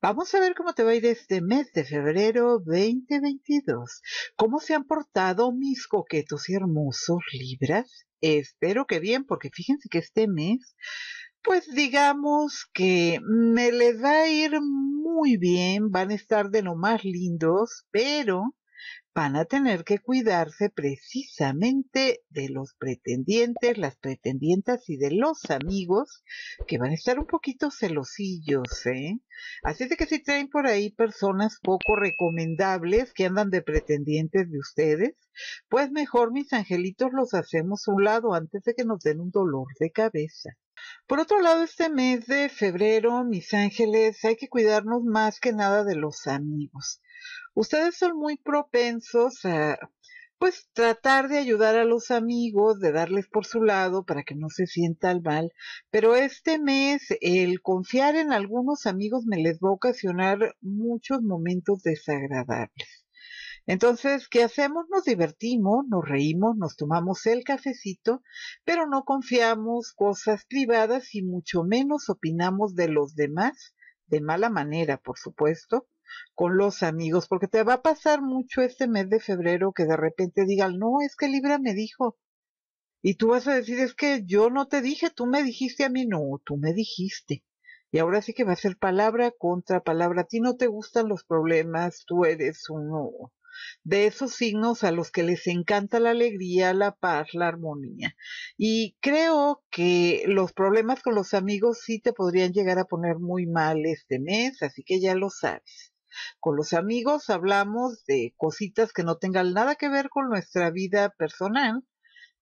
Vamos a ver cómo te va a ir este mes de febrero 2022. ¿Cómo se han portado mis coquetos y hermosos Libras? Espero que bien, porque fíjense que este mes, pues digamos que me les va a ir muy bien, van a estar de lo más lindos, pero van a tener que cuidarse precisamente de los pretendientes, las pretendientas y de los amigos que van a estar un poquito celosillos, ¿eh? Así de que si traen por ahí personas poco recomendables que andan de pretendientes de ustedes, pues mejor mis angelitos los hacemos a un lado antes de que nos den un dolor de cabeza. Por otro lado, este mes de febrero, mis ángeles, hay que cuidarnos más que nada de los amigos ustedes son muy propensos a pues tratar de ayudar a los amigos, de darles por su lado para que no se sientan mal, pero este mes el confiar en algunos amigos me les va a ocasionar muchos momentos desagradables. Entonces, ¿qué hacemos? Nos divertimos, nos reímos, nos tomamos el cafecito, pero no confiamos cosas privadas y mucho menos opinamos de los demás, de mala manera, por supuesto, con los amigos, porque te va a pasar mucho este mes de febrero que de repente digan, no, es que Libra me dijo. Y tú vas a decir, es que yo no te dije, tú me dijiste a mí, no, tú me dijiste. Y ahora sí que va a ser palabra contra palabra. A ti no te gustan los problemas, tú eres uno de esos signos a los que les encanta la alegría, la paz, la armonía. Y creo que los problemas con los amigos sí te podrían llegar a poner muy mal este mes, así que ya lo sabes. Con los amigos hablamos de cositas que no tengan nada que ver con nuestra vida personal.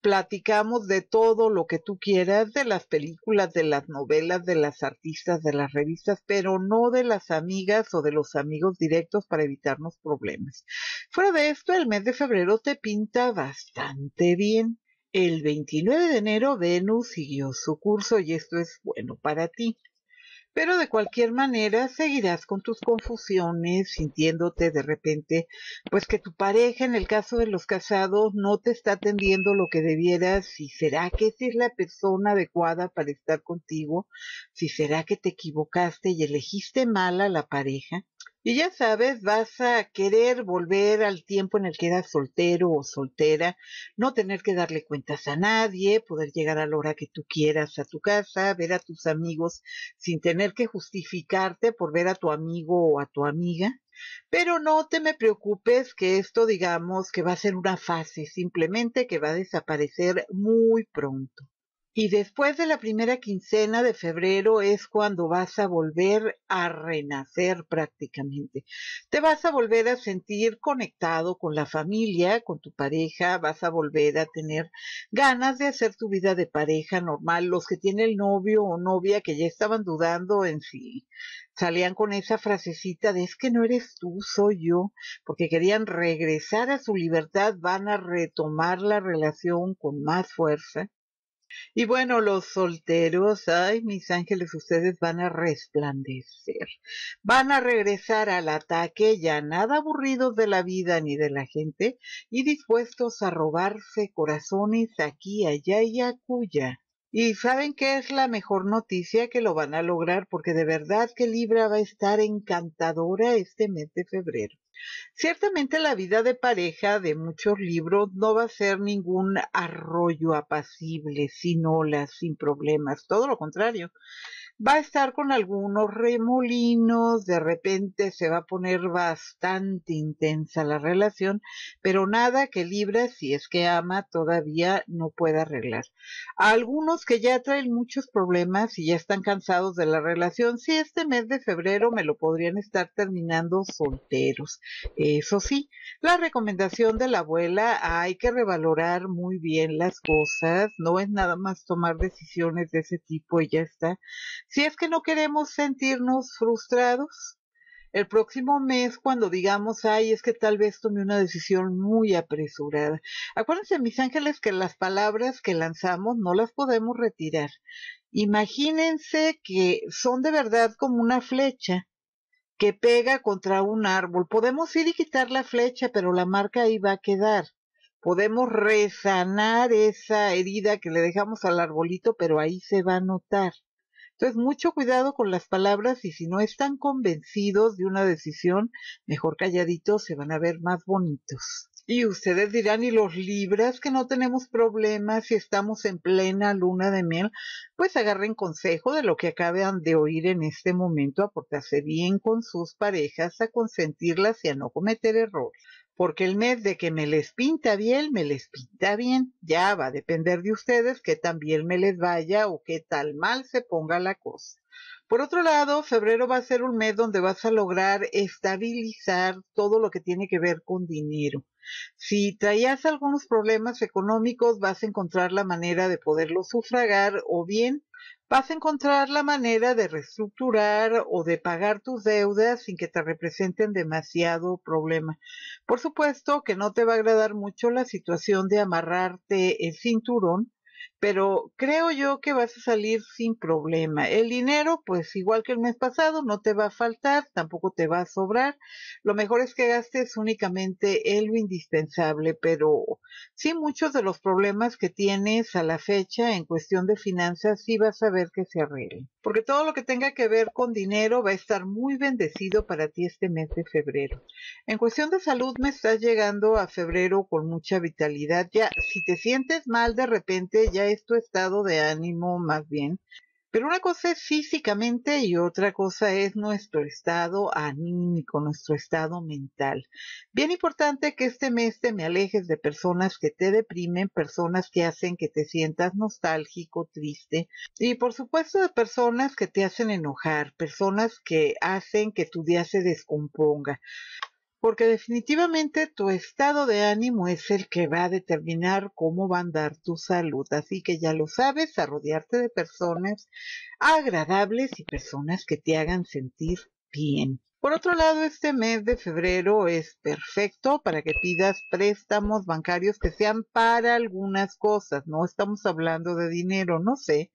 Platicamos de todo lo que tú quieras, de las películas, de las novelas, de las artistas, de las revistas, pero no de las amigas o de los amigos directos para evitarnos problemas. Fuera de esto, el mes de febrero te pinta bastante bien. El 29 de enero Venus siguió su curso y esto es bueno para ti. Pero de cualquier manera seguirás con tus confusiones, sintiéndote de repente, pues que tu pareja, en el caso de los casados, no te está atendiendo lo que debieras, si será que esa es la persona adecuada para estar contigo, si será que te equivocaste y elegiste mal a la pareja. Y ya sabes, vas a querer volver al tiempo en el que eras soltero o soltera, no tener que darle cuentas a nadie, poder llegar a la hora que tú quieras a tu casa, ver a tus amigos sin tener que justificarte por ver a tu amigo o a tu amiga. Pero no te me preocupes que esto digamos que va a ser una fase, simplemente que va a desaparecer muy pronto. Y después de la primera quincena de febrero es cuando vas a volver a renacer prácticamente. Te vas a volver a sentir conectado con la familia, con tu pareja, vas a volver a tener ganas de hacer tu vida de pareja normal. Los que tienen novio o novia que ya estaban dudando en si salían con esa frasecita de es que no eres tú, soy yo, porque querían regresar a su libertad, van a retomar la relación con más fuerza y bueno, los solteros, ay, mis ángeles, ustedes van a resplandecer. Van a regresar al ataque ya nada aburridos de la vida ni de la gente y dispuestos a robarse corazones aquí, allá y acuya. Y saben qué es la mejor noticia que lo van a lograr porque de verdad que Libra va a estar encantadora este mes de febrero. Ciertamente la vida de pareja de muchos libros no va a ser ningún arroyo apacible, sin olas, sin problemas, todo lo contrario va a estar con algunos remolinos, de repente se va a poner bastante intensa la relación, pero nada que Libra, si es que ama, todavía no pueda arreglar. algunos que ya traen muchos problemas y ya están cansados de la relación, si este mes de febrero me lo podrían estar terminando solteros. Eso sí, la recomendación de la abuela, hay que revalorar muy bien las cosas, no es nada más tomar decisiones de ese tipo y ya está si es que no queremos sentirnos frustrados, el próximo mes cuando digamos, ay, es que tal vez tomé una decisión muy apresurada. Acuérdense, mis ángeles, que las palabras que lanzamos no las podemos retirar. Imagínense que son de verdad como una flecha que pega contra un árbol. Podemos ir y quitar la flecha, pero la marca ahí va a quedar. Podemos resanar esa herida que le dejamos al arbolito, pero ahí se va a notar. Entonces, mucho cuidado con las palabras y si no están convencidos de una decisión, mejor calladitos se van a ver más bonitos. Y ustedes dirán, ¿y los libras que no tenemos problemas si estamos en plena luna de miel? Pues agarren consejo de lo que acaban de oír en este momento, a portarse bien con sus parejas, a consentirlas y a no cometer errores. Porque el mes de que me les pinta bien, me les pinta bien. Ya va a depender de ustedes que tan bien me les vaya o qué tal mal se ponga la cosa. Por otro lado, febrero va a ser un mes donde vas a lograr estabilizar todo lo que tiene que ver con dinero. Si traías algunos problemas económicos, vas a encontrar la manera de poderlos sufragar o bien vas a encontrar la manera de reestructurar o de pagar tus deudas sin que te representen demasiado problema. Por supuesto que no te va a agradar mucho la situación de amarrarte el cinturón, pero creo yo que vas a salir sin problema. El dinero, pues igual que el mes pasado, no te va a faltar, tampoco te va a sobrar. Lo mejor es que gastes únicamente en lo indispensable, pero sí muchos de los problemas que tienes a la fecha en cuestión de finanzas sí vas a ver que se arreglen. Porque todo lo que tenga que ver con dinero va a estar muy bendecido para ti este mes de febrero. En cuestión de salud me estás llegando a febrero con mucha vitalidad. Ya, si te sientes mal de repente, ya es tu estado de ánimo más bien. Pero una cosa es físicamente y otra cosa es nuestro estado anímico, nuestro estado mental. Bien importante que este mes te me alejes de personas que te deprimen, personas que hacen que te sientas nostálgico, triste y por supuesto de personas que te hacen enojar, personas que hacen que tu día se descomponga porque definitivamente tu estado de ánimo es el que va a determinar cómo va a andar tu salud. Así que ya lo sabes, a rodearte de personas agradables y personas que te hagan sentir bien. Por otro lado, este mes de febrero es perfecto para que pidas préstamos bancarios que sean para algunas cosas. No estamos hablando de dinero, no sé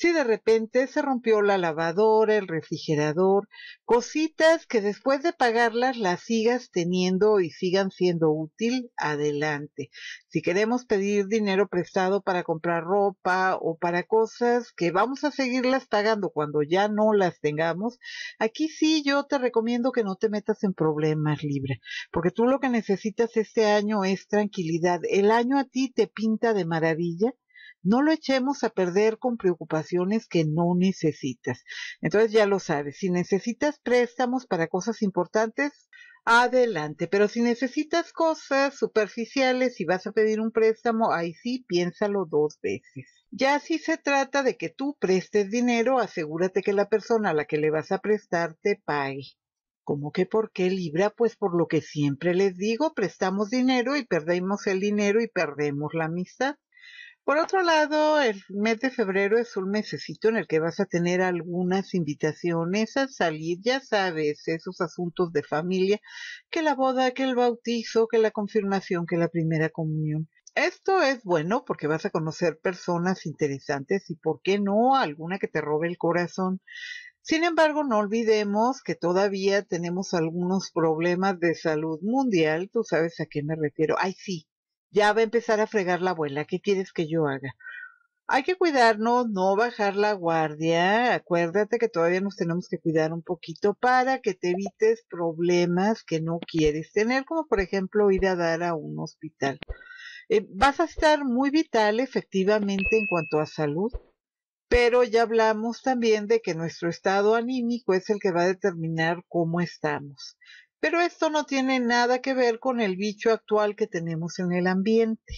si de repente se rompió la lavadora, el refrigerador, cositas que después de pagarlas las sigas teniendo y sigan siendo útil, adelante. Si queremos pedir dinero prestado para comprar ropa o para cosas que vamos a seguirlas pagando cuando ya no las tengamos, aquí sí yo te recomiendo que no te metas en problemas, Libra, porque tú lo que necesitas este año es tranquilidad. El año a ti te pinta de maravilla no lo echemos a perder con preocupaciones que no necesitas. Entonces ya lo sabes, si necesitas préstamos para cosas importantes, adelante. Pero si necesitas cosas superficiales y vas a pedir un préstamo, ahí sí piénsalo dos veces. Ya si se trata de que tú prestes dinero, asegúrate que la persona a la que le vas a prestar te pague. ¿Cómo que por qué Libra? Pues por lo que siempre les digo, prestamos dinero y perdemos el dinero y perdemos la amistad. Por otro lado, el mes de febrero es un mesecito en el que vas a tener algunas invitaciones a salir, ya sabes, esos asuntos de familia, que la boda, que el bautizo, que la confirmación, que la primera comunión. Esto es bueno porque vas a conocer personas interesantes y, ¿por qué no?, alguna que te robe el corazón. Sin embargo, no olvidemos que todavía tenemos algunos problemas de salud mundial. Tú sabes a qué me refiero. Ay, sí, ya va a empezar a fregar la abuela. ¿Qué quieres que yo haga? Hay que cuidarnos, no bajar la guardia. Acuérdate que todavía nos tenemos que cuidar un poquito para que te evites problemas que no quieres tener, como por ejemplo ir a dar a un hospital. Eh, vas a estar muy vital efectivamente en cuanto a salud, pero ya hablamos también de que nuestro estado anímico es el que va a determinar cómo estamos. Pero esto no tiene nada que ver con el bicho actual que tenemos en el ambiente.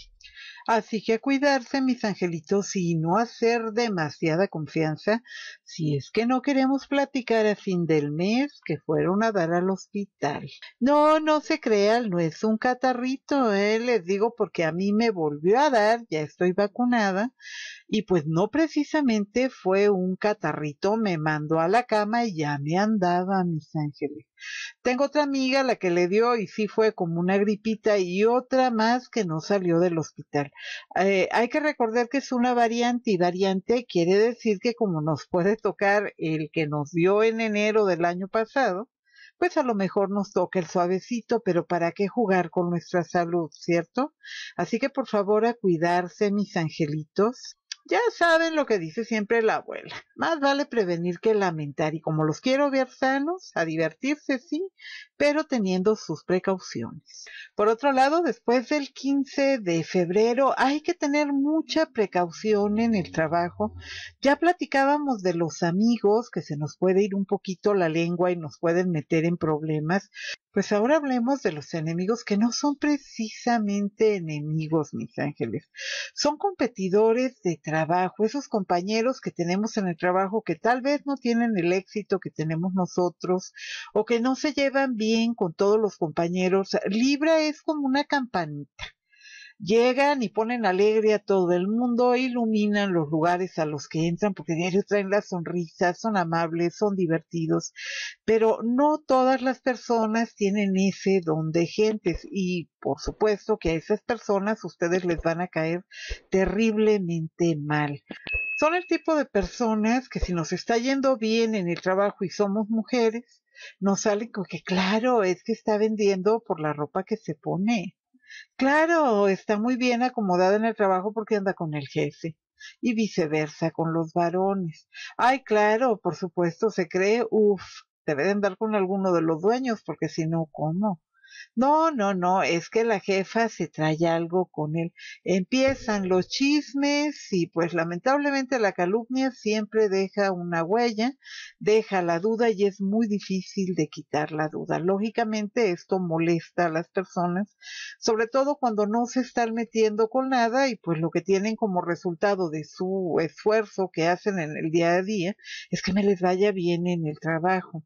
Así que a cuidarse, mis angelitos, y no hacer demasiada confianza si es que no queremos platicar a fin del mes que fueron a dar al hospital. No, no se crean, no es un catarrito, eh, les digo porque a mí me volvió a dar, ya estoy vacunada, y pues no precisamente fue un catarrito, me mandó a la cama y ya me andaba, mis ángeles. Tengo otra amiga la que le dio y sí fue como una gripita y otra más que no salió del Eh, hay que recordar que es una variante y variante quiere decir que como nos puede tocar el que nos dio en enero del año pasado, pues a lo mejor nos toca el suavecito, pero ¿para qué jugar con nuestra salud, cierto? Así que por favor a cuidarse, mis angelitos. Ya saben lo que dice siempre la abuela. Más vale prevenir que lamentar y como los quiero ver sanos, a divertirse sí, pero teniendo sus precauciones. Por otro lado, después del 15 de febrero hay que tener mucha precaución en el trabajo. Ya platicábamos de los amigos que se nos puede ir un poquito la lengua y nos pueden meter en problemas. Pues ahora hablemos de los enemigos que no son precisamente enemigos, mis ángeles. Son competidores de trabajo, esos compañeros que tenemos en el trabajo que tal vez no tienen el éxito que tenemos nosotros o que no se llevan bien con todos los compañeros. Libra es como una campanita llegan y ponen alegre a todo el mundo, iluminan los lugares a los que entran, porque diario traen las sonrisas, son amables, son divertidos, pero no todas las personas tienen ese don de gentes y por supuesto que a esas personas ustedes les van a caer terriblemente mal. Son el tipo de personas que si nos está yendo bien en el trabajo y somos mujeres, nos salen con que claro, es que está vendiendo por la ropa que se pone Claro, está muy bien acomodada en el trabajo porque anda con el jefe. Y viceversa con los varones. Ay, claro, por supuesto, se cree, uff, debe de andar con alguno de los dueños, porque si no, ¿cómo? No, no, no, es que la jefa se trae algo con él. Empiezan los chismes y pues lamentablemente la calumnia siempre deja una huella, deja la duda y es muy difícil de quitar la duda. Lógicamente esto molesta a las personas, sobre todo cuando no se están metiendo con nada y pues lo que tienen como resultado de su esfuerzo que hacen en el día a día es que me les vaya bien en el trabajo.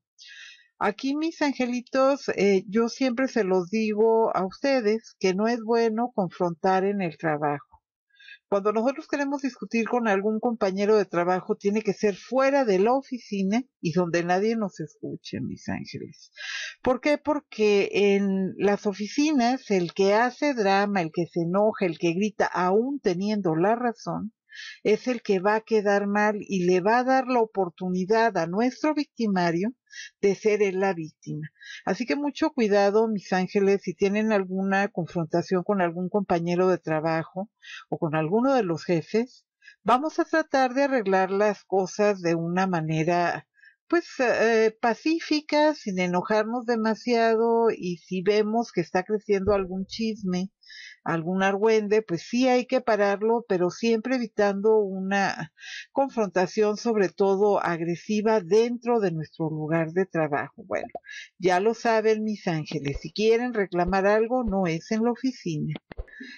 Aquí, mis angelitos, eh, yo siempre se los digo a ustedes que no es bueno confrontar en el trabajo. Cuando nosotros queremos discutir con algún compañero de trabajo, tiene que ser fuera de la oficina y donde nadie nos escuche, mis ángeles. ¿Por qué? Porque en las oficinas el que hace drama, el que se enoja, el que grita, aún teniendo la razón, es el que va a quedar mal y le va a dar la oportunidad a nuestro victimario de ser él la víctima. Así que mucho cuidado, mis ángeles, si tienen alguna confrontación con algún compañero de trabajo o con alguno de los jefes, vamos a tratar de arreglar las cosas de una manera pues eh, pacífica, sin enojarnos demasiado y si vemos que está creciendo algún chisme algún argüende, pues sí hay que pararlo, pero siempre evitando una confrontación sobre todo agresiva dentro de nuestro lugar de trabajo. Bueno, ya lo saben mis ángeles, si quieren reclamar algo no es en la oficina.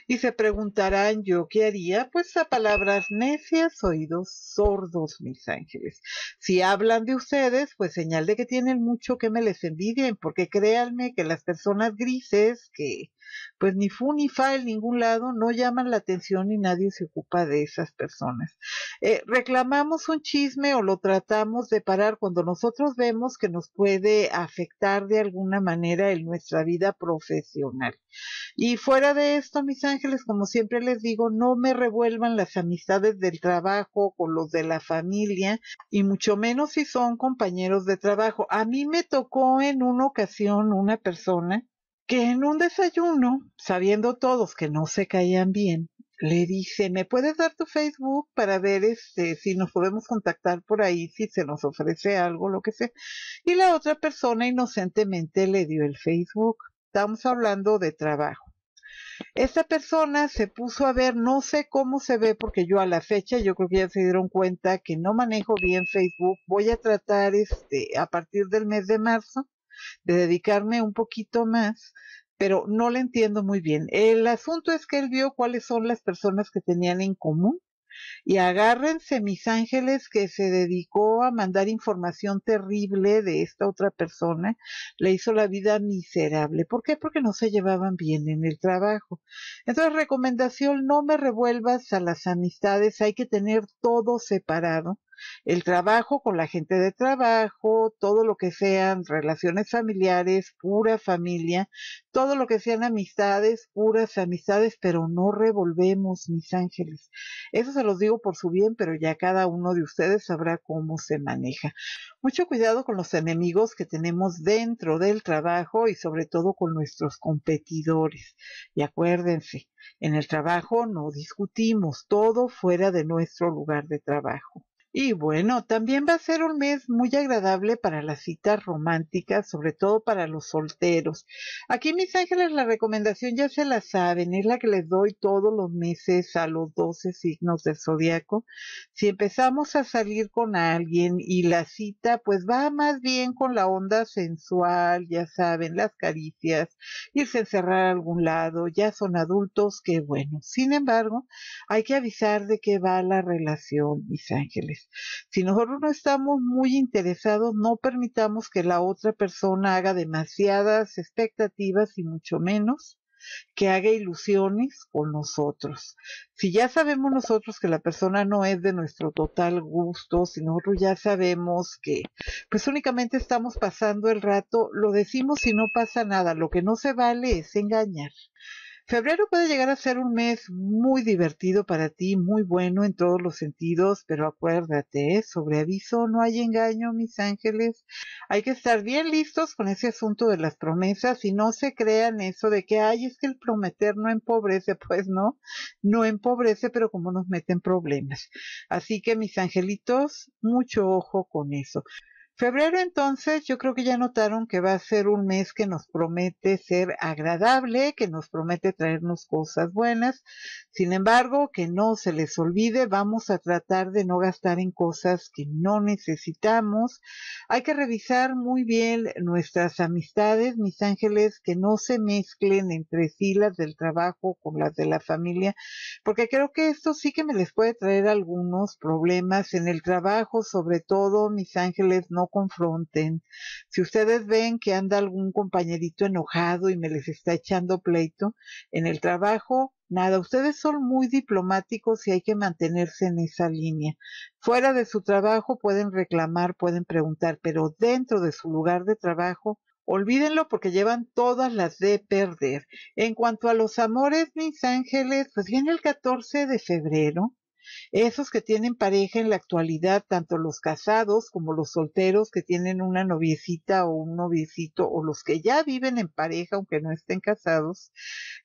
Y se preguntarán yo qué haría, pues a palabras necias, oídos sordos, mis ángeles. Si hablan de ustedes, pues señal de que tienen mucho que me les envidien, porque créanme que las personas grises que pues ni fu ni fa en ningún lado, no llaman la atención y nadie se ocupa de esas personas. Eh, reclamamos un chisme o lo tratamos de parar cuando nosotros vemos que nos puede afectar de alguna manera en nuestra vida profesional. Y fuera de esto, mis ángeles, como siempre les digo, no me revuelvan las amistades del trabajo con los de la familia y mucho menos si son compañeros de trabajo. A mí me tocó en una ocasión una persona que en un desayuno, sabiendo todos que no se caían bien, le dice, ¿me puedes dar tu Facebook para ver este, si nos podemos contactar por ahí, si se nos ofrece algo, lo que sea? Y la otra persona inocentemente le dio el Facebook. Estamos hablando de trabajo. Esta persona se puso a ver, no sé cómo se ve, porque yo a la fecha, yo creo que ya se dieron cuenta que no manejo bien Facebook. Voy a tratar este, a partir del mes de marzo de dedicarme un poquito más, pero no le entiendo muy bien. El asunto es que él vio cuáles son las personas que tenían en común y agárrense mis ángeles que se dedicó a mandar información terrible de esta otra persona, le hizo la vida miserable. ¿Por qué? Porque no se llevaban bien en el trabajo. Entonces, recomendación, no me revuelvas a las amistades, hay que tener todo separado El trabajo con la gente de trabajo, todo lo que sean relaciones familiares, pura familia, todo lo que sean amistades, puras amistades, pero no revolvemos, mis ángeles. Eso se los digo por su bien, pero ya cada uno de ustedes sabrá cómo se maneja. Mucho cuidado con los enemigos que tenemos dentro del trabajo y sobre todo con nuestros competidores. Y acuérdense, en el trabajo no discutimos, todo fuera de nuestro lugar de trabajo. Y bueno, también va a ser un mes muy agradable para las citas románticas, sobre todo para los solteros. Aquí, mis ángeles, la recomendación ya se la saben, es la que les doy todos los meses a los 12 signos del zodiaco. Si empezamos a salir con alguien y la cita, pues va más bien con la onda sensual, ya saben, las caricias, irse a encerrar a algún lado, ya son adultos, qué bueno. Sin embargo, hay que avisar de qué va la relación, mis ángeles. Si nosotros no estamos muy interesados, no permitamos que la otra persona haga demasiadas expectativas y mucho menos que haga ilusiones con nosotros. Si ya sabemos nosotros que la persona no es de nuestro total gusto, si nosotros ya sabemos que pues únicamente estamos pasando el rato, lo decimos y no pasa nada. Lo que no se vale es engañar. Febrero puede llegar a ser un mes muy divertido para ti, muy bueno en todos los sentidos, pero acuérdate, sobre aviso no hay engaño, mis ángeles. Hay que estar bien listos con ese asunto de las promesas y no se crean eso de que, ay, es que el prometer no empobrece, pues no, no empobrece, pero como nos meten problemas. Así que, mis angelitos, mucho ojo con eso. Febrero entonces yo creo que ya notaron que va a ser un mes que nos promete ser agradable, que nos promete traernos cosas buenas. Sin embargo, que no se les olvide, vamos a tratar de no gastar en cosas que no necesitamos. Hay que revisar muy bien nuestras amistades, mis ángeles, que no se mezclen entre sí las del trabajo con las de la familia, porque creo que esto sí que me les puede traer algunos problemas en el trabajo, sobre todo, mis ángeles, no confronten. Si ustedes ven que anda algún compañerito enojado y me les está echando pleito en el trabajo, nada, ustedes son muy diplomáticos y hay que mantenerse en esa línea. Fuera de su trabajo pueden reclamar, pueden preguntar, pero dentro de su lugar de trabajo, olvídenlo porque llevan todas las de perder. En cuanto a los amores, mis ángeles, pues viene el 14 de febrero esos que tienen pareja en la actualidad, tanto los casados como los solteros que tienen una noviecita o un noviecito o los que ya viven en pareja aunque no estén casados,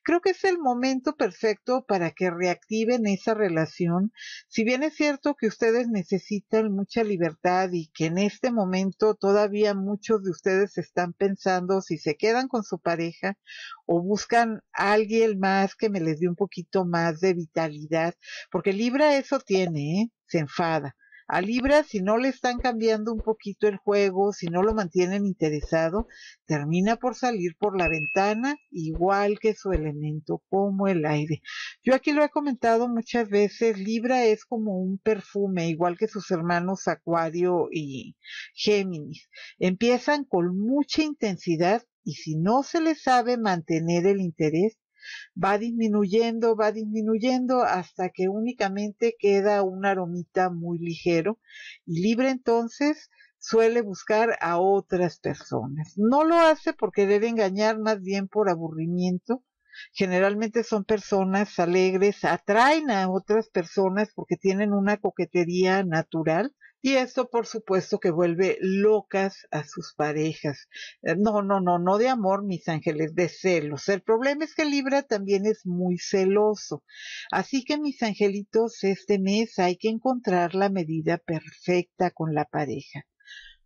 creo que es el momento perfecto para que reactiven esa relación. Si bien es cierto que ustedes necesitan mucha libertad y que en este momento todavía muchos de ustedes están pensando si se quedan con su pareja o buscan a alguien más que me les dé un poquito más de vitalidad, porque Libra eso tiene, ¿eh? se enfada. A Libra, si no le están cambiando un poquito el juego, si no lo mantienen interesado, termina por salir por la ventana, igual que su elemento, como el aire. Yo aquí lo he comentado muchas veces, Libra es como un perfume, igual que sus hermanos Acuario y Géminis. Empiezan con mucha intensidad y si no se le sabe mantener el interés, va disminuyendo, va disminuyendo hasta que únicamente queda un aromita muy ligero y libre entonces suele buscar a otras personas. No lo hace porque debe engañar, más bien por aburrimiento. Generalmente son personas alegres, atraen a otras personas porque tienen una coquetería natural y esto, por supuesto, que vuelve locas a sus parejas. Eh, no, no, no, no de amor, mis ángeles, de celos. El problema es que Libra también es muy celoso. Así que, mis angelitos, este mes hay que encontrar la medida perfecta con la pareja.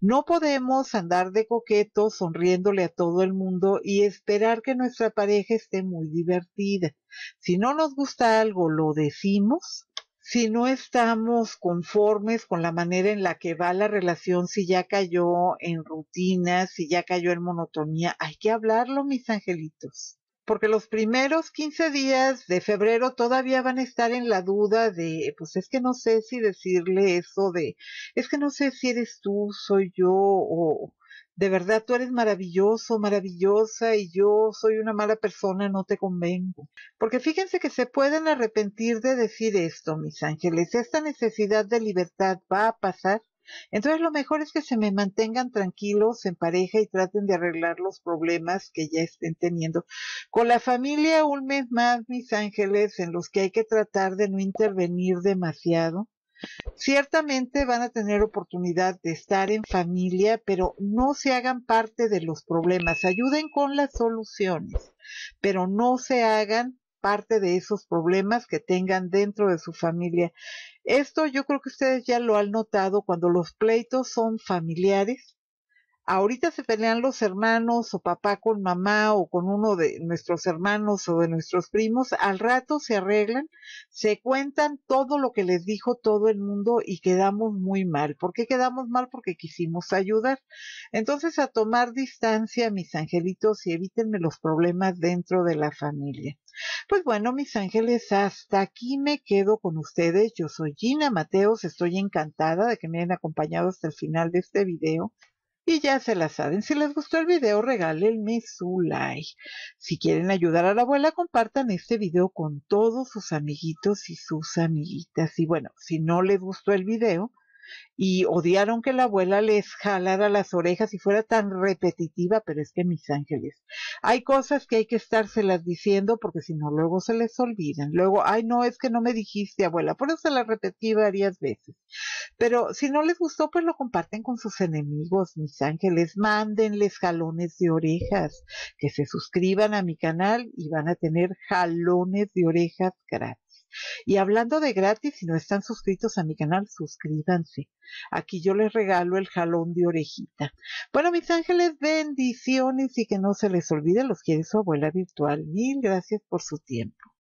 No podemos andar de coqueto sonriéndole a todo el mundo y esperar que nuestra pareja esté muy divertida. Si no nos gusta algo, lo decimos si no estamos conformes con la manera en la que va la relación, si ya cayó en rutina, si ya cayó en monotonía, hay que hablarlo, mis angelitos. porque los primeros 15 días de febrero todavía van a estar en la duda de, pues es que no sé si decirle eso de, es que no sé si eres tú, soy yo, o de verdad tú eres maravilloso, maravillosa, y yo soy una mala persona, no te convengo. Porque fíjense que se pueden arrepentir de decir esto, mis ángeles, esta necesidad de libertad va a pasar entonces lo mejor es que se me mantengan tranquilos en pareja y traten de arreglar los problemas que ya estén teniendo. Con la familia un mes más, mis ángeles, en los que hay que tratar de no intervenir demasiado. Ciertamente van a tener oportunidad de estar en familia, pero no se hagan parte de los problemas. Ayuden con las soluciones, pero no se hagan parte de esos problemas que tengan dentro de su familia. Esto yo creo que ustedes ya lo han notado cuando los pleitos son familiares. Ahorita se pelean los hermanos o papá con mamá o con uno de nuestros hermanos o de nuestros primos. Al rato se arreglan, se cuentan todo lo que les dijo todo el mundo y quedamos muy mal. ¿Por qué quedamos mal? Porque quisimos ayudar. Entonces a tomar distancia, mis angelitos, y evítenme los problemas dentro de la familia. Pues bueno, mis ángeles, hasta aquí me quedo con ustedes. Yo soy Gina Mateos, estoy encantada de que me hayan acompañado hasta el final de este video. Y ya se la saben, si les gustó el video, regálenme su like. Si quieren ayudar a la abuela, compartan este video con todos sus amiguitos y sus amiguitas. Y bueno, si no les gustó el video, y odiaron que la abuela les jalara las orejas y fuera tan repetitiva, pero es que mis ángeles, hay cosas que hay que estárselas diciendo porque si no luego se les olvidan. Luego, ay no, es que no me dijiste abuela, por eso se las repetí varias veces. Pero si no les gustó, pues lo comparten con sus enemigos, mis ángeles, mándenles jalones de orejas, que se suscriban a mi canal y van a tener jalones de orejas gratis. Y hablando de gratis, si no están suscritos a mi canal, suscríbanse. Aquí yo les regalo el jalón de orejita. Bueno, mis ángeles, bendiciones y que no se les olvide, los quiere su abuela virtual. Mil gracias por su tiempo.